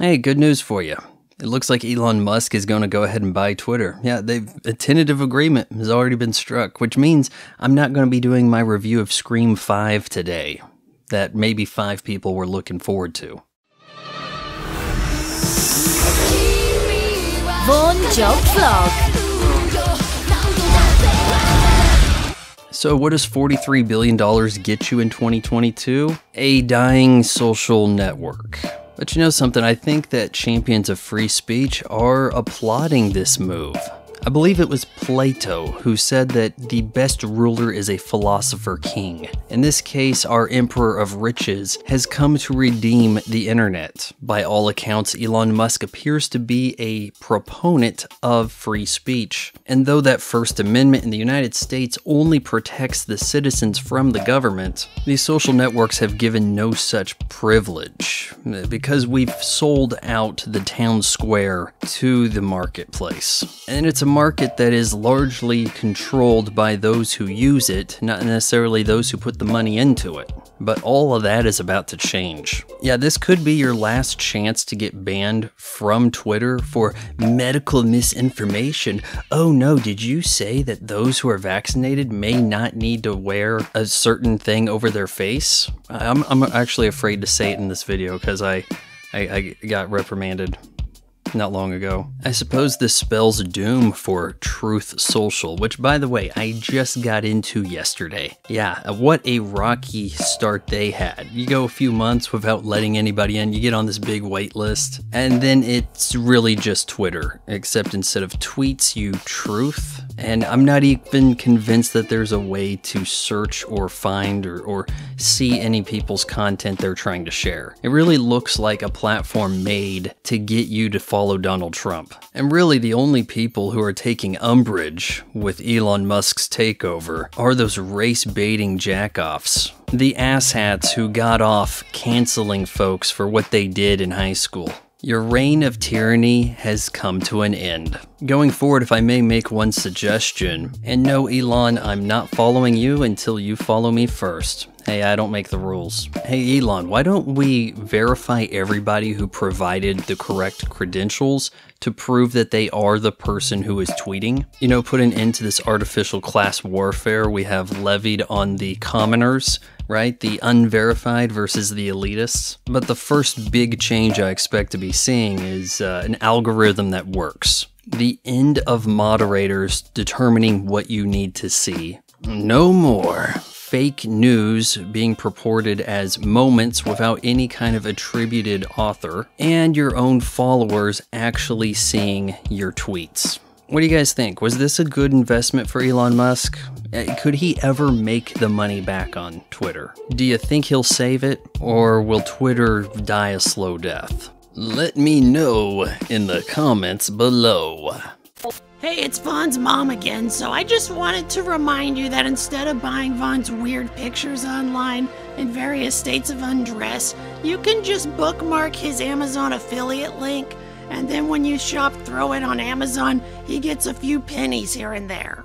Hey, good news for you. It looks like Elon Musk is going to go ahead and buy Twitter. Yeah, they've a tentative agreement has already been struck, which means I'm not going to be doing my review of Scream 5 today. That maybe 5 people were looking forward to. Vaughn Job Vlog. So, what does $43 billion get you in 2022? A dying social network. But you know something? I think that champions of free speech are applauding this move. I believe it was Plato who said that the best ruler is a philosopher king. In this case, our emperor of riches has come to redeem the internet. By all accounts, Elon Musk appears to be a proponent of free speech. And though that First Amendment in the United States only protects the citizens from the government, these social networks have given no such privilege because we've sold out the town square to the marketplace. And it's a market that is largely controlled by those who use it, not necessarily those who put the money into it. But all of that is about to change. Yeah, this could be your last chance to get banned from Twitter for medical misinformation. Oh no, did you say that those who are vaccinated may not need to wear a certain thing over their face? I'm, I'm actually afraid to say it in this video because I, I, I got reprimanded not long ago. I suppose this spells doom for Truth Social, which, by the way, I just got into yesterday. Yeah, uh, what a rocky start they had. You go a few months without letting anybody in, you get on this big wait list, and then it's really just Twitter, except instead of tweets, you truth. And I'm not even convinced that there's a way to search or find or, or see any people's content they're trying to share. It really looks like a platform made to get you to follow Donald Trump. And really, the only people who are taking umbrage with Elon Musk's takeover are those race baiting jackoffs. The asshats who got off canceling folks for what they did in high school. Your reign of tyranny has come to an end. Going forward, if I may make one suggestion, and no, Elon, I'm not following you until you follow me first. Hey, I don't make the rules. Hey, Elon, why don't we verify everybody who provided the correct credentials to prove that they are the person who is tweeting? You know, put an end to this artificial class warfare we have levied on the commoners right? The unverified versus the elitists. But the first big change I expect to be seeing is uh, an algorithm that works. The end of moderators determining what you need to see. No more fake news being purported as moments without any kind of attributed author, and your own followers actually seeing your tweets. What do you guys think? Was this a good investment for Elon Musk? Uh, could he ever make the money back on Twitter? Do you think he'll save it, or will Twitter die a slow death? Let me know in the comments below. Hey, it's Vaughn's mom again, so I just wanted to remind you that instead of buying Vaughn's weird pictures online in various states of undress, you can just bookmark his Amazon affiliate link and then when you shop throw it on Amazon, he gets a few pennies here and there.